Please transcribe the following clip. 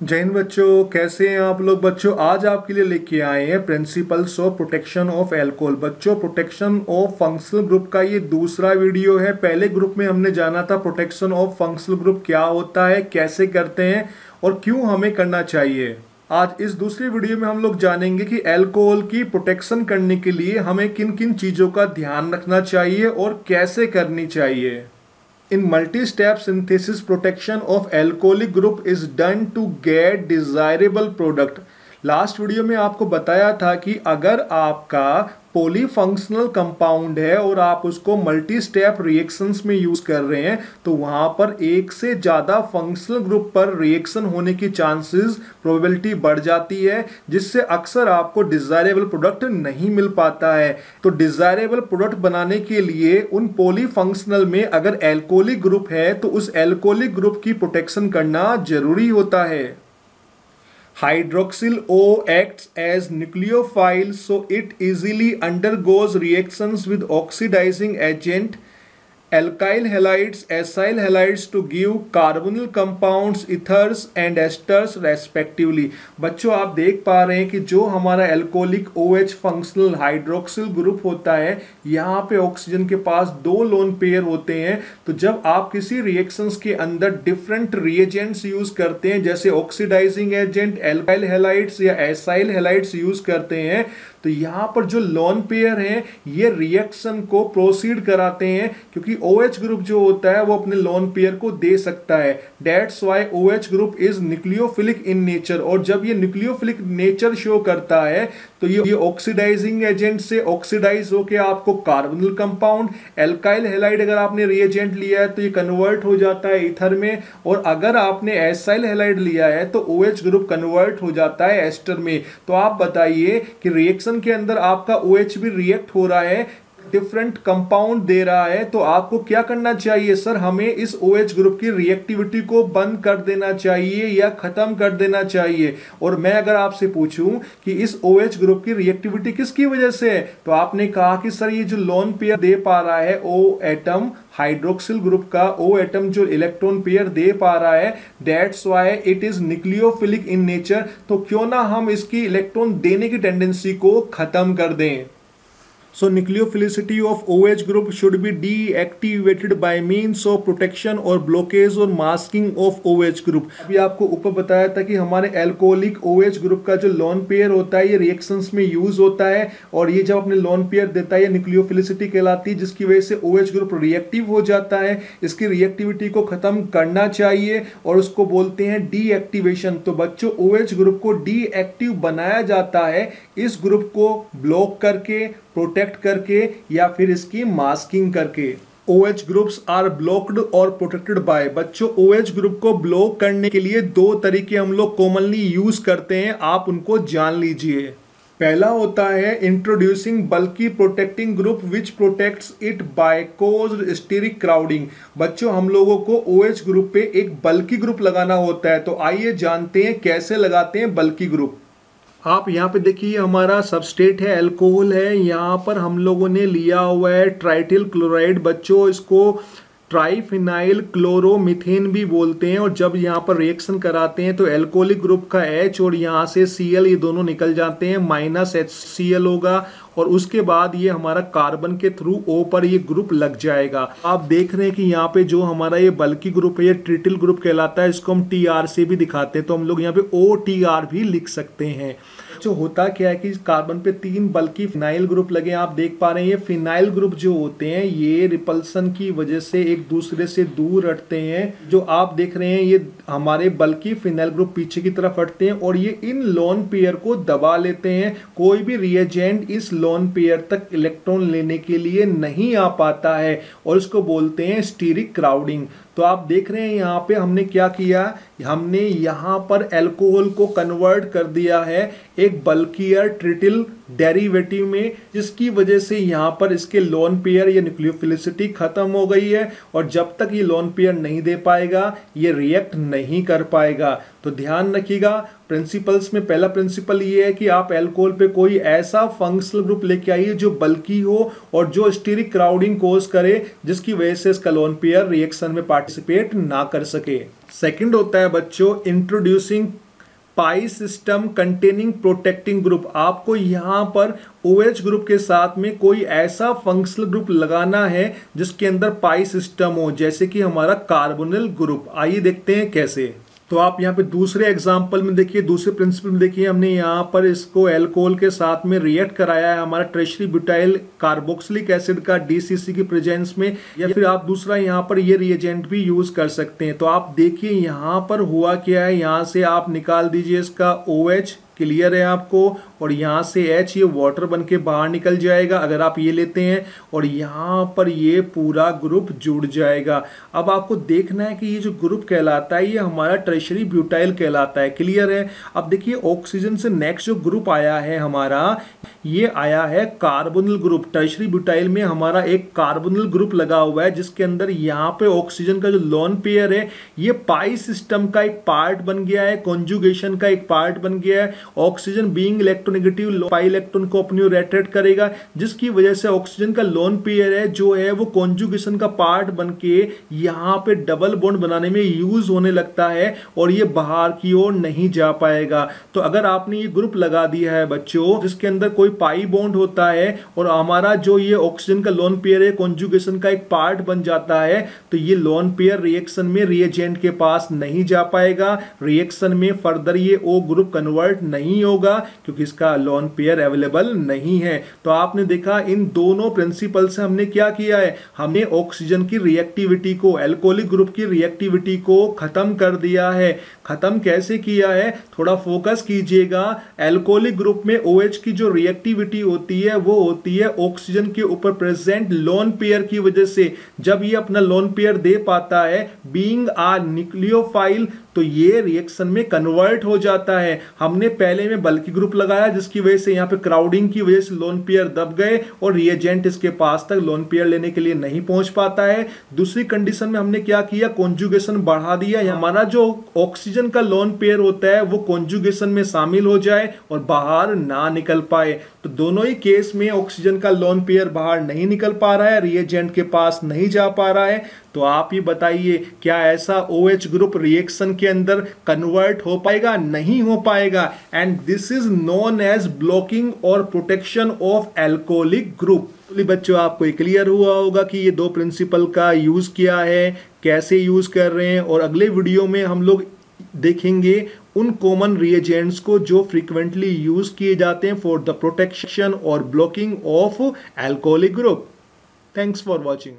जैन बच्चों, कैसे हैं आप लोग? बच्चों, आज आपके लिए लेके आए हैं principles of protection of alcohol बच्चों प्रोटेक्शन ऑफ़ फंक्शनल ग्रुप का ये दूसरा वीडियो है। पहले ग्रुप में हमने जाना था प्रोटेक्शन ऑफ़ फंक्शनल ग्रुप क्या होता है, कैसे करते हैं और क्यों हमें करना चाहिए। आज इस दूसरी वीडियो में हम लोग जानेंगे कि अल्कोहल की प्रोटेक्शन करने के लिए हमें किन किन चीज़ों का ध्यान रखना चाहिए और कैसे करनी चाहिए। In multi step synthesis protection of alcoholic group is done to get desirable product last video में आपको बताया था कि अगर आपका पॉलीफंक्शनल कंपाउंड है और आप उसको मल्टी स्टेप रिएक्शंस में यूज़ कर रहे हैं तो वहाँ पर एक से ज़्यादा फंक्शनल ग्रुप पर रिएक्शन होने की चांसेस प्रोबेबिलिटी बढ़ जाती है, जिससे अक्सर आपको डिजायरेबल प्रोडक्ट नहीं मिल पाता है। तो डिजायरेबल प्रोडक्ट बनाने के लिए उन पॉलीफंक्शनल में अगर एल्कोहलिक ग्रुप है तो उस एल्कोहलिक ग्रुप की प्रोटेक्शन करना ज़रूरी होता है। Hydroxyl O acts as nucleophile so it easily undergoes reactions with oxidizing agent alkyl halides, acyl halides to give carbonyl compounds, ethers and esters respectively. बच्चों, आप देख पा रहे हैं कि जो हमारा alcoholic OH functional hydroxyl group होता है, यहाँ पे ऑक्सीजन के पास दो लोन पेयर होते हैं। तो जब आप किसी रिएक्शंस के अंदर डिफरेंट रिएजेंट्स यूज़ करते हैं, जैसे ऑक्सीडाइजिंग एजेंट एल्काइल हेलाइट्स या एसाइल हेलाइट्स यूज़ करते हैं तो यहाँ पर जो लोन पेयर हैं, ये रिएक्शन को प्रोसीड कराते हैं, क्योंकि ओ OH ग्रुप जो होता है, वो अपने लोन पेयर को दे सकता है। That's why O group is nucleophilic in nature और जब ये न्यूक्लियोफिलिक नेचर शो करता है तो ये ऑक्सीडाइजिंग एजेंट से ऑक्सीडाइज होकर आपको कार्बनल कंपाउंड एल्काइल हेलाइड अगर आपने रिएजेंट लिया है तो ये कन्वर्ट हो जाता है इथर में। और अगर आपने एसाइल हेलाइड लिया है तो ओ OH ग्रुप कन्वर्ट हो जाता है एस्टर में। तो आप बताइए कि रिएक्शन के अंदर आपका ओ OH भी रिएक्ट हो रहा है डिफरेंट कंपाउंड दे रहा है तो आपको क्या करना चाहिए सर? हमें इस ओ OH ग्रुप की रिएक्टिविटी को बंद कर देना चाहिए या खत्म कर देना चाहिए। और मैं अगर आपसे पूछूँ कि इस ओ OH ग्रुप की रिएक्टिविटी किसकी वजह से है तो आपने कहा कि सर, ये जो लोन पेयर दे पा रहा है ओ एटम हाइड्रोक्सिल ग्रुप का ओ एटम जो इलेक्ट्रॉन पेयर दे पा रहा है that's why it is nucleophilic in nature तो क्यों ना हम इसकी इलेक्ट्रॉन देने की टेंडेंसी को खत्म कर दें? So, nucleophilicity of OH group should be deactivated by means of protection or blockage or masking of OH group. अभी आपको ऊपर बताया था कि हमारे एल्कोहलिक OH ग्रुप का जो लॉन पेयर होता है, ये रिएक्शंस में यूज़ होता है और ये जब अपने लॉन पेयर देता है, ये न्यूक्लियोफिलिसिटी कहलाती है, जिसकी वजह से ओ OH ग्रुप रिएक्टिव हो जाता है। इसकी रिएक्टिविटी को खत्म करना चाहिए और उसको बोलते हैं डीएक्टिवेशन तो बच्चों ओ OH ग्रुप को डीएक्टिव बनाया जाता है। इस ग्रुप को ब्लॉक करके प्रोटेक्ट करके या फिर इसकी मास्किंग करके। O H groups are blocked और प्रोटेक्टेड बाय बच्चों ओ एच ग्रुप को ब्लॉक करने के लिए दो तरीके हम लोग कॉमनली यूज़ करते हैं, आप उनको जान लीजिए। पहला होता है introducing bulky protecting group which protects it by cause steric crowding बच्चों, हम लोगों को ओ OH ग्रुप पे एक बल्कि ग्रुप लगाना होता है तो आइए जानते हैं कैसे लगाते हैं बल्कि ग्रुप आप यहाँ पे देखिए हमारा सबस्टेट है अल्कोहल है। यहाँ पर हम लोगों ने लिया हुआ है ट्राइटिल क्लोराइड बच्चों, इसको ट्राइफिनाइल क्लोरोमिथेन भी बोलते हैं और जब यहाँ पर रिएक्शन कराते हैं तो एल्कोहलिक ग्रुप का एच और यहाँ से सी एल ये दोनों निकल जाते हैं माइनस एच सी एल होगा और उसके बाद ये हमारा कार्बन के थ्रू ओ पर ये ग्रुप लग जाएगा। आप देख रहे हैं कि यहाँ पे जो हमारा ये बल्कि ग्रुप है, ये ट्रिटिल ग्रुप कहलाता है, इसको हम टी आर से भी दिखाते हैं तो हम लोग यहाँ पे ओ टी आर भी लिख सकते हैं। जो होता क्या है कि कार्बन पे तीन बल्कि फिनाइल ग्रुप लगे, आप देख पा रहे हैं, ये फिनाइल ग्रुप जो होते हैं, ये रिपल्सन की वजह से एक दूसरे से दूर हटते हैं। जो आप देख रहे हैं, ये हमारे बल्कि फिनाइल ग्रुप पीछे की तरफ़ हटते हैं और ये इन लोन पेयर को दबा लेते हैं। कोई भी रिएजेंट इस लोन पेयर तक इलेक्ट्रॉन लेने के लिए नहीं आ पाता है और इसको बोलते हैं स्टीरिक क्राउडिंग तो आप देख रहे हैं यहाँ पे हमने क्या किया? हमने यहाँ पर एल्कोहल को कन्वर्ट कर दिया है। एक बल्कियर ट्रिटिल डेरिवेटिव में, जिसकी वजह से यहाँ पर इसके लोन पेयर या न्यूक्लियोफिलिसिटी खत्म हो गई है, और जब तक ये लोन पेयर नहीं दे पाएगा, ये रिएक्ट नहीं कर पाएगा। तो ध्यान रखिएगा प्रिंसिपल्स में पहला प्रिंसिपल ये है कि आप एल्कोहल पे कोई ऐसा फंक्शनल ग्रुप लेके आइए जो बल्कि हो और जो स्टीरिक क्राउडिंग कोज करे, जिसकी वजह से इसका लोन पेयर रिएक्शन में पार्टिसिपेट ना कर सके। सेकंड होता है बच्चों introducing pi system containing protecting group आपको यहाँ पर ओ OH ग्रुप के साथ में कोई ऐसा फंक्शनल ग्रुप लगाना है जिसके अंदर पाई सिस्टम हो, जैसे कि हमारा कार्बोनिल ग्रुप आइए देखते हैं कैसे। तो आप यहाँ पे दूसरे एग्ज़ाम्पल में देखिए, दूसरे प्रिंसिपल में देखिए, हमने यहाँ पर इसको एल्कोहल के साथ में रिएक्ट कराया है हमारा ट्रेशरी ब्यूटाइल कार्बोक्सिलिक एसिड का डीसीसी की प्रेजेंस में, या फिर आप दूसरा यहाँ पर ये रिएजेंट भी यूज़ कर सकते हैं। तो आप देखिए यहाँ पर हुआ क्या है, यहाँ से आप निकाल दीजिए इसका ओ OH क्लियर है आपको। और यहाँ से एच ये वाटर बन के बाहर निकल जाएगा, अगर आप ये लेते हैं, और यहाँ पर ये पूरा ग्रुप जुड़ जाएगा। अब आपको देखना है कि ये जो ग्रुप कहलाता है, ये हमारा ट्रेशरी ब्यूटाइल कहलाता है। क्लियर है? अब देखिए ऑक्सीजन से नेक्स्ट जो ग्रुप आया है हमारा, ये आया है कार्बोनल ग्रुप टर्शरी ब्यूटाइल में हमारा एक कार्बोनल ग्रुप लगा हुआ है, जिसके अंदर यहाँ पे ऑक्सीजन का जो लॉन पेयर है, ये पाई सिस्टम का एक पार्ट बन गया है कॉन्जुगेशन का एक पार्ट बन गया है। Oxygen being electronegative pi electron को अपनी रेटेड करेगा, जिसकी वजह से ऑक्सीजन का लोन पेयर है, जो है वो कॉन्जुगेशन का पार्ट बन के यहाँ पे डबल बॉन्ड बनाने में यूज़ होने लगता है और ये बाहर की ओर नहीं जा पाएगा। तो अगर आपने ये ग्रुप लगा दिया है बच्चों, जिसके अंदर कोई पाई बॉन्ड होता है और हमारा जो ये ऑक्सीजन का लोन पेयर है कॉन्जुगेशन का एक पार्ट बन जाता है तो ये लोन पेयर रिएक्शन में रिएजेंट के पास नहीं जा पाएगा। रिएक्शन में फर्दर ये ओ ग्रुप कन्वर्ट नहीं होगा, क्योंकि इसका लोन पेयर अवेलेबल नहीं है। तो आपने देखा, इन दोनों प्रिंसिपल से हमने क्या किया है? हमने ऑक्सीजन की रिएक्टिविटी को एल्कोहलिक ग्रुप की रिएक्टिविटी को खत्म कर दिया है। खत्म कैसे किया है? थोड़ा फोकस कीजिएगा। एल्कोहलिक ग्रुप में ओ OH की जो रिएक्ट एक्टिविटी होती है, वो होती है ऑक्सीजन के ऊपर प्रेजेंट लोन पेयर की वजह से। जब ये अपना लोन पेयर दे पाता है बीइंग आ न्यूक्लियोफाइल तो ये रिएक्शन में कन्वर्ट हो जाता है। हमने पहले में बल्कि ग्रुप लगाया, जिसकी वजह से यहाँ पे क्राउडिंग की वजह से लोन पेयर दब गए और रिएजेंट इसके पास तक लोन पेयर लेने के लिए नहीं पहुँच पाता है। दूसरी कंडीशन में हमने क्या किया? कॉन्जुगेशन बढ़ा दिया। हमारा जो ऑक्सीजन का लोन पेयर होता है, वो कॉन्जुगेशन में शामिल हो जाए और बाहर ना निकल पाए। तो दोनों ही केस में ऑक्सीजन का लोन पेयर बाहर नहीं निकल पा रहा है रिएजेंट के पास नहीं जा पा रहा है। तो आप ही बताइए, क्या ऐसा ओ OH ग्रुप रिएक्शन के अंदर कन्वर्ट हो पाएगा? नहीं हो पाएगा। And this is known as blocking और प्रोटेक्शन ऑफ़ एल्कोहलिक ग्रुप बच्चों, आपको ये क्लियर हुआ होगा कि ये दो प्रिंसिपल का यूज़ किया है, कैसे यूज़ कर रहे हैं, और अगले वीडियो में हम लोग देखेंगे उन कॉमन रिएजेंट्स को जो फ्रीक्वेंटली यूज़ किए जाते हैं फॉर द प्रोटेक्शन और blocking of alcoholic group thanks for watching